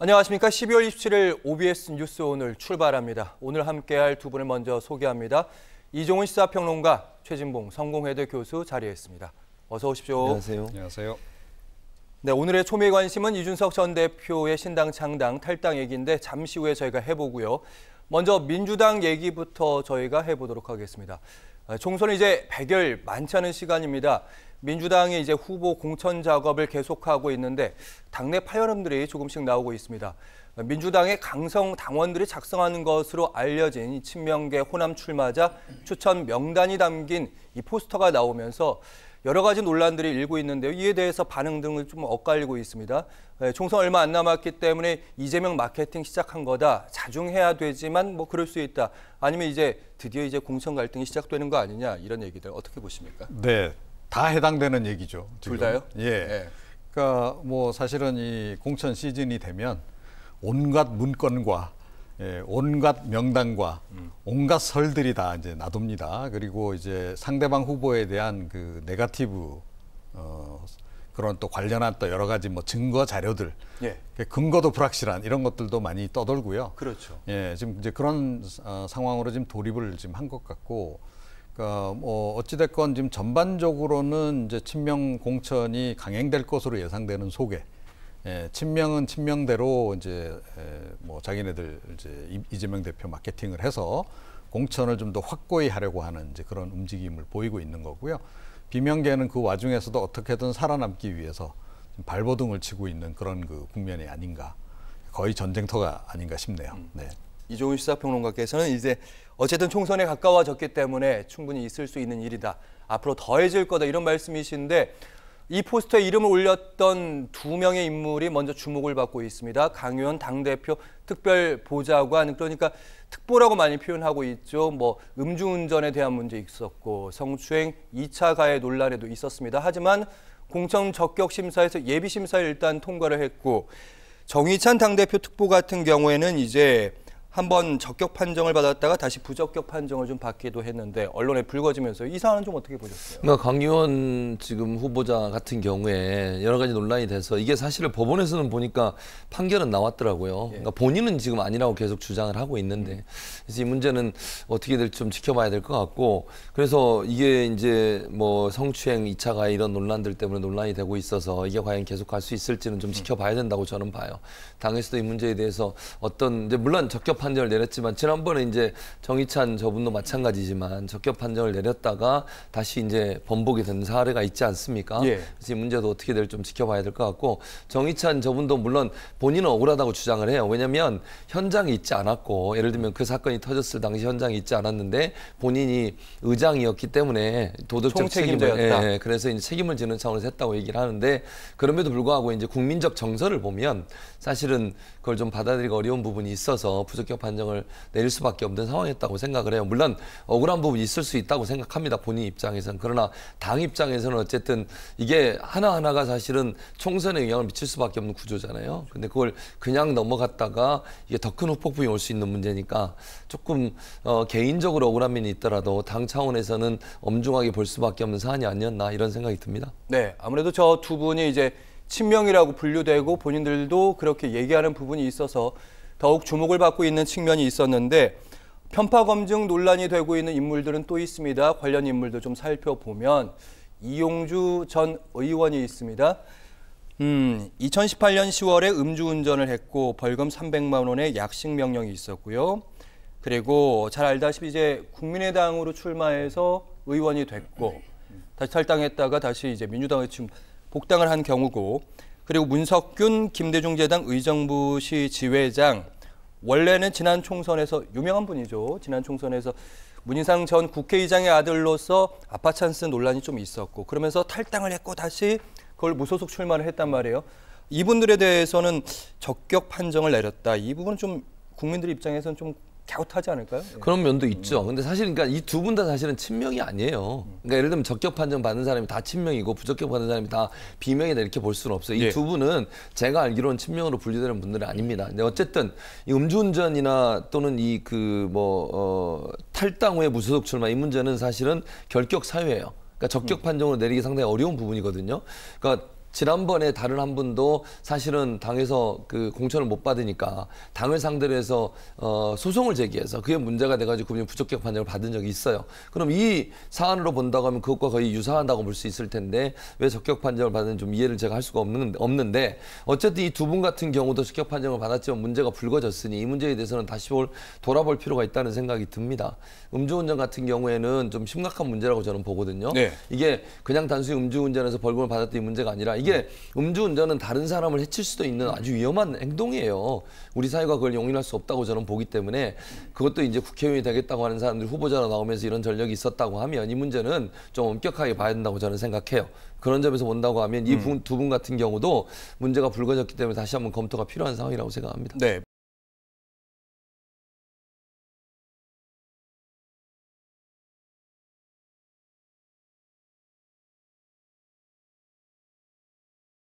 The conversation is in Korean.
안녕하십니까. 12월 27일 OBS 뉴스 오늘 출발합니다. 오늘 함께할 두 분을 먼저 소개합니다. 이종훈 시사평론가, 최진봉 성공회대 교수 자리했습니다. 어서 오십시오. 안녕하세요. 안녕하세요. 네, 오늘의 초미의 관심은 이준석 전 대표의 신당 창당 탈당 얘기인데 잠시 후에 저희가 해보고요. 먼저 민주당 얘기부터 저희가 해보도록 하겠습니다. 아, 총선은 이제 100일 많지 않은 시간입니다. 민주당이 이제 후보 공천 작업을 계속하고 있는데 당내 파열음들이 조금씩 나오고 있습니다. 민주당의 강성 당원들이 작성하는 것으로 알려진 친명계 호남 출마자 추천 명단이 담긴 이 포스터가 나오면서 여러 가지 논란들이 일고 있는데요. 이에 대해서 반응 등을 좀 엇갈리고 있습니다. 예, 총선 얼마 안 남았기 때문에 이재명 마케팅 시작한 거다. 자중해야 되지만 뭐 그럴 수 있다. 아니면 이제 드디어 이제 공천 갈등이 시작되는 거 아니냐 이런 얘기들 어떻게 보십니까? 네, 다 해당되는 얘기죠. 둘 다요? 예. 네. 그러니까 뭐 사실은 이 공천 시즌이 되면 온갖 문건과 예, 온갖 명단과 음. 온갖 설들이 다 이제 나놉니다. 그리고 이제 상대방 후보에 대한 그 네가티브 어, 그런 또 관련한 또 여러 가지 뭐 증거 자료들, 예. 그 근거도 불확실한 이런 것들도 많이 떠돌고요. 그렇죠. 예, 지금 이제 그런 어, 상황으로 지금 돌입을 지금 한 것 같고, 그러니까 뭐 어찌됐건 지금 전반적으로는 이제 친명 공천이 강행될 것으로 예상되는 속에 예, 친명은 친명대로 이제 에, 뭐 자기네들 이제 이재명 대표 마케팅을 해서 공천을 좀 더 확고히 하려고 하는 이제 그런 움직임을 보이고 있는 거고요. 비명계는 그 와중에서도 어떻게든 살아남기 위해서 발버둥을 치고 있는 그런 그 국면이 아닌가. 거의 전쟁터가 아닌가 싶네요. 네. 이종훈 시사평론가께서는 이제 어쨌든 총선에 가까워졌기 때문에 충분히 있을 수 있는 일이다. 앞으로 더해질 거다 이런 말씀이신데 이 포스터에 이름을 올렸던 두 명의 인물이 먼저 주목을 받고 있습니다. 강의원 당대표 특별 보좌관 그러니까 특보라고 많이 표현하고 있죠. 뭐 음주운전에 대한 문제 있었고 성추행 2차 가해 논란에도 있었습니다. 하지만 공천 적격 심사에서 예비 심사를 일단 통과를 했고 정의찬 당대표 특보 같은 경우에는 이제 한번 적격 판정을 받았다가 다시 부적격 판정을 좀 받기도 했는데 언론에 불거지면서 이 사안은 좀 어떻게 보셨어요? 그러니까 강의원 지금 후보자 같은 경우에 여러 가지 논란이 돼서 이게 사실은 법원에서는 보니까 판결은 나왔더라고요. 예. 그러니까 본인은 지금 아니라고 계속 주장을 하고 있는데 그래서 이 문제는 어떻게 될지 좀 지켜봐야 될 것 같고 그래서 이게 이제 뭐 성추행 2차 가해 이런 논란들 때문에 논란이 되고 있어서 이게 과연 계속 갈 수 있을지는 좀 지켜봐야 된다고 저는 봐요. 당에서도 이 문제에 대해서 어떤 이제 물론 적격 판 판정을 내렸지만 지난번에 이제 정희찬 저분도 마찬가지지만 적격 판정을 내렸다가 다시 이제 번복이 된 사례가 있지 않습니까? 예. 그래서 이 문제도 어떻게 될지 좀 지켜봐야 될 것 같고 정희찬 저분도 물론 본인은 억울하다고 주장을 해요. 왜냐하면 현장에 있지 않았고 예를 들면 그 사건이 터졌을 당시 현장에 있지 않았는데 본인이 의장이었기 때문에 도덕적 책임을 예, 예, 그래서 이제 책임을 지는 차원에서 했다고 얘기를 하는데 그럼에도 불구하고 이제 국민적 정서를 보면 사실은 그걸 좀 받아들이기 어려운 부분이 있어서 부적격 판정을 내릴 수밖에 없는 상황이었다고 생각을 해요. 물론 억울한 부분이 있을 수 있다고 생각합니다. 본인 입장에서는. 그러나 당 입장에서는 어쨌든 이게 하나하나가 사실은 총선에 영향을 미칠 수밖에 없는 구조잖아요. 근데 그걸 그냥 넘어갔다가 이게 더 큰 후폭풍이 올 수 있는 문제니까 조금 어, 개인적으로 억울한 면이 있더라도 당 차원에서는 엄중하게 볼 수밖에 없는 사안이 아니었나 이런 생각이 듭니다. 네, 아무래도 저 두 분이 이제 친명이라고 분류되고 본인들도 그렇게 얘기하는 부분이 있어서 더욱 주목을 받고 있는 측면이 있었는데 편파 검증 논란이 되고 있는 인물들은 또 있습니다. 관련 인물도 좀 살펴보면 이용주 전 의원이 있습니다. 음, 2018년 10월에 음주운전을 했고 벌금 300만 원의 약식 명령이 있었고요. 그리고 잘 알다시피 이제 국민의당으로 출마해서 의원이 됐고 다시 탈당했다가 다시 이제 민주당에 지금 복당을 한 경우고 그리고 문석균 김대중 재단 의정부시 지회장 원래는 지난 총선에서 유명한 분이죠. 지난 총선에서 문희상 전 국회의장의 아들로서 아파 찬스 논란이 좀 있었고 그러면서 탈당을 했고 다시 그걸 무소속 출마를 했단 말이에요. 이분들에 대해서는 적격 판정을 내렸다. 이 부분은 좀 국민들 입장에서는 좀 갸웃하지 않을까요? 예. 그런 면도 있죠. 근데 사실 그러니까 이 두 분 다 사실은 친명이 아니에요. 그러니까 예를 들면 적격 판정 받는 사람이 다 친명이고 부적격 받는 사람이 다 비명이다 이렇게 볼 수는 없어요. 이두 예. 분은 제가 알기로는 친명으로 분류되는 분들은 아닙니다. 근데 어쨌든 이 음주운전이나 또는 이 그 뭐 어, 탈당 후에 무소속 출마 이 문제는 사실은 결격 사유예요. 그러니까 적격 판정으로 내리기 상당히 어려운 부분이거든요. 그러니까 지난번에 다른 한 분도 사실은 당에서 그 공천을 못 받으니까 당을 상대로 해서 어, 소송을 제기해서 그게 문제가 돼가지고 그분이 부적격 판정을 받은 적이 있어요. 그럼 이 사안으로 본다고 하면 그것과 거의 유사하다고 볼 수 있을 텐데 왜 적격 판정을 받은 좀 이해를 제가 할 수가 없는, 없는데 어쨌든 이 두 분 같은 경우도 적격 판정을 받았지만 문제가 불거졌으니 이 문제에 대해서는 다시 볼, 돌아볼 필요가 있다는 생각이 듭니다. 음주운전 같은 경우에는 좀 심각한 문제라고 저는 보거든요. 네. 이게 그냥 단순히 음주운전에서 벌금을 받았던 이 문제가 아니라 이게 음주운전은 다른 사람을 해칠 수도 있는 아주 위험한 행동이에요. 우리 사회가 그걸 용인할 수 없다고 저는 보기 때문에 그것도 이제 국회의원이 되겠다고 하는 사람들이 후보자로 나오면서 이런 전력이 있었다고 하면 이 문제는 좀 엄격하게 봐야 된다고 저는 생각해요. 그런 점에서 본다고 하면 이 두분 같은 경우도 문제가 불거졌기 때문에 다시 한번 검토가 필요한 상황이라고 생각합니다. 네.